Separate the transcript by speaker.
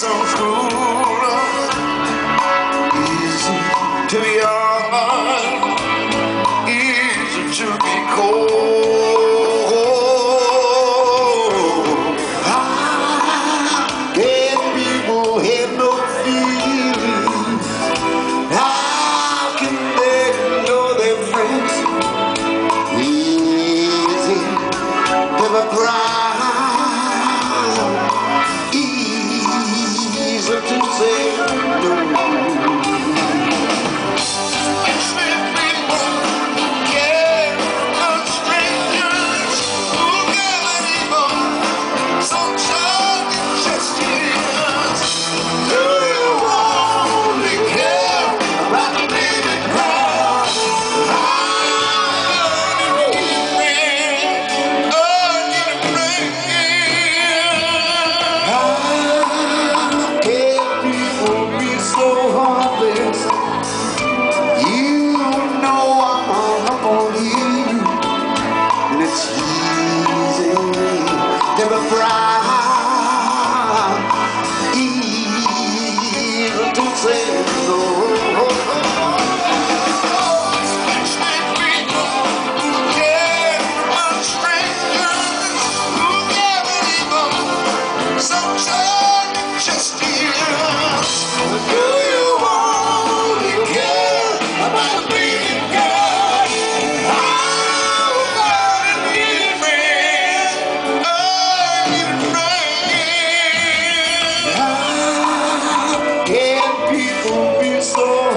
Speaker 1: so cruel Easy to be hard? Easy to be cold? I, and people have no fear certain say be so